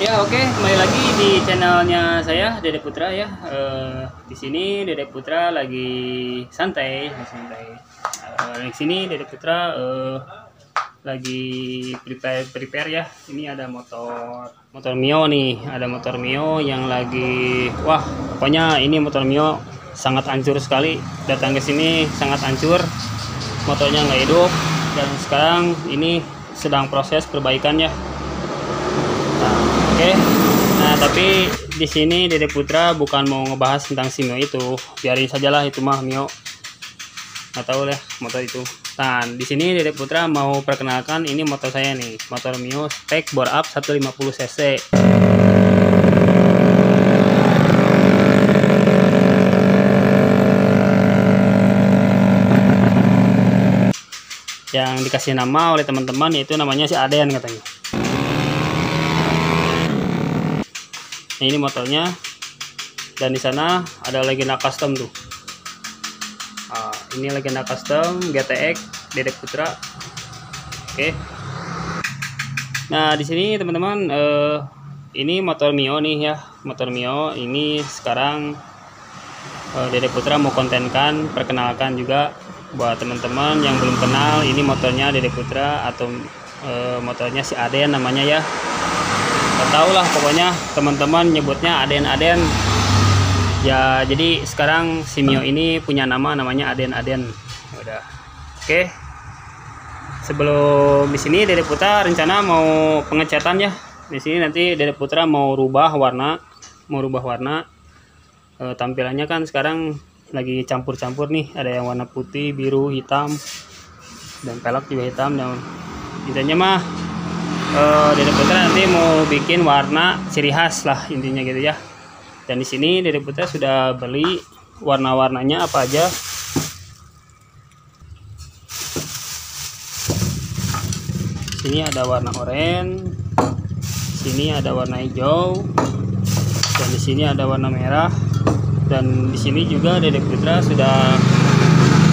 Ya oke kembali lagi di channelnya saya Dede Putra ya. Eh, di sini Dede Putra lagi santai, santai. Eh, di sini Dede Putra eh, lagi prepare prepare ya. Ini ada motor motor Mio nih, ada motor Mio yang lagi wah pokoknya ini motor Mio sangat hancur sekali. Datang ke sini sangat hancur. Motornya nggak hidup dan sekarang ini sedang proses perbaikan ya. Oke. Nah, tapi di sini Dede Putra bukan mau ngebahas tentang si Mio itu. Biarin sajalah itu mah Mio. Nggak tahu deh motor itu. Nah, di sini Dede Putra mau perkenalkan ini motor saya nih, motor Mio spek bore up 150 cc. Yang dikasih nama oleh teman-teman yaitu namanya si Aden katanya. Nah, ini motornya. Dan di sana ada legenda custom tuh. Ah, ini legenda custom GTX Dedek Putra. Oke. Nah di sini teman-teman eh, ini motor Mio nih ya. Motor Mio ini sekarang eh, Dedek Putra mau kontenkan perkenalkan juga buat teman-teman yang belum kenal ini motornya Dedek Putra atau eh, motornya si Aden namanya ya Tau lah pokoknya teman-teman nyebutnya Aden-Aden. Ya jadi sekarang si Mio ini punya nama namanya Aden-Aden. Udah oke. Sebelum di sini Dede Putra rencana mau pengecatan ya. Di sini nanti Dede Putra mau rubah warna mau rubah warna. E, tampilannya kan sekarang lagi campur-campur nih. Ada yang warna putih biru hitam dan pelek juga hitam. Dan intinya mah uh, Dede Putra nanti mau bikin warna ciri khas lah intinya gitu ya. Dan di sini Dede Putra sudah beli warna-warnanya apa aja. Sini ada warna oranye, sini ada warna hijau, dan di sini ada warna merah. Dan di sini juga Dede Putra sudah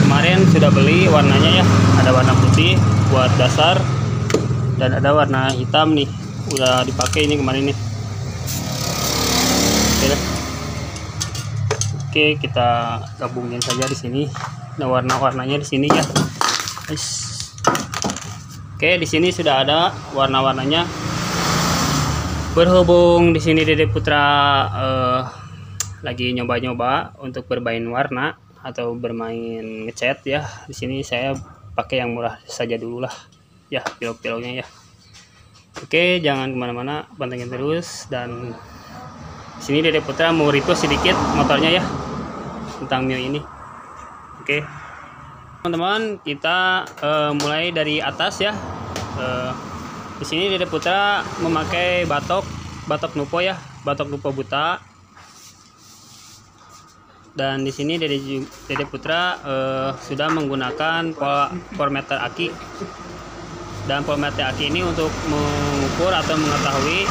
kemarin sudah beli warnanya ya. Ada warna putih buat dasar dan ada warna hitam nih. Udah dipakai ini kemarin nih. Oke oke kita gabungin saja di sini. Nah warna-warnanya di sini ya. Oke di sini sudah ada warna-warnanya. Berhubung di sini Dede Putra eh, lagi nyoba-nyoba untuk bermain warna atau bermain ngecat ya di sini saya pakai yang murah saja dulu lah ya pilok-piloknya ya. Oke jangan ke mana-mana pantengin terus dan sini Dede Putra mau review sedikit motornya ya tentang Mio ini. Oke. Teman-teman kita eh, mulai dari atas ya. Eh, di sini Dede Putra memakai batok batok nupo ya batok nupo buta. Dan di sini Dede, Dede Putra eh, sudah menggunakan po- formatter aki dan aki ini untuk mengukur atau mengetahui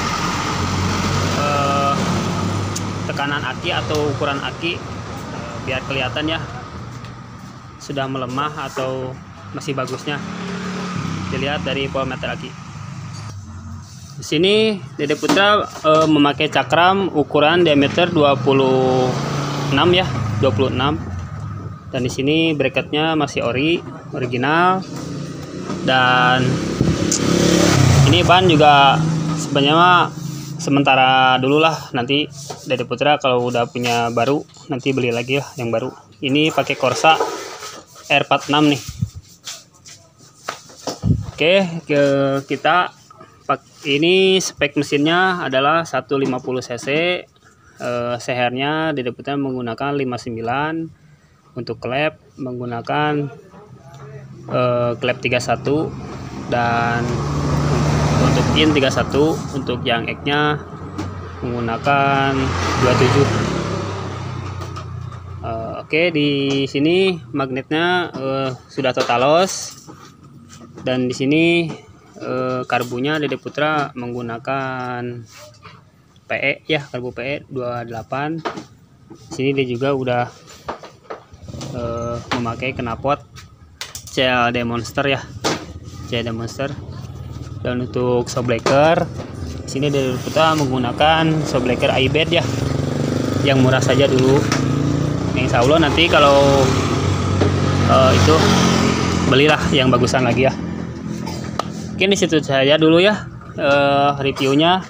eh, tekanan aki atau ukuran aki eh, biar kelihatan ya sudah melemah atau masih bagusnya. Dilihat dari formatter aki. Di sini Dede Putra eh, memakai cakram ukuran diameter 26 ya 26 dan di sini bracketnya masih ori original dan ini ban juga sebenarnya sementara dulu lah. Nanti Dede Putra kalau udah punya baru nanti beli lagi ya yang baru. Ini pakai Corsa R46 nih. Oke ke kita ini spek mesinnya adalah 150 cc. Eh, sehernya Dede Putra menggunakan 59 untuk klep menggunakan eh, klep 31 dan untuk in 31 untuk yang X nya menggunakan 27 Eh, Oke di sini magnetnya eh, sudah totalos dan di sini eh, karbunya Dede Putra menggunakan PE ya karbu PE 28 sini dia juga udah eh, memakai knalpot CLD Monster ya. CLD Monster. Dan untuk shock breaker di sini dari Putra menggunakan Sobleker iBed ya. Yang murah saja dulu. Nah, insya Allah nanti kalau eh, itu belilah yang bagusan lagi ya. Mungkin di situ saja dulu ya eh, reviewnya.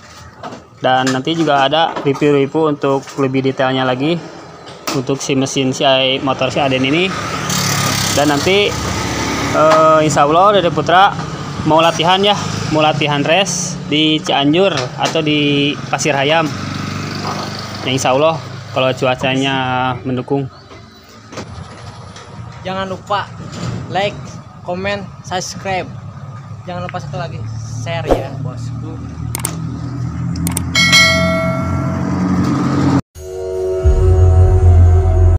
Dan nanti juga ada review-review untuk lebih detailnya lagi. Untuk si mesin si motor si Aden ini. Dan nanti eh, insya Allah dari Putra mau latihan ya mau latihan race di Cianjur atau di Pasir Hayam ya insya Allah kalau cuacanya mendukung Jangan lupa like, comment, subscribe. Jangan lupa satu lagi share ya bosku.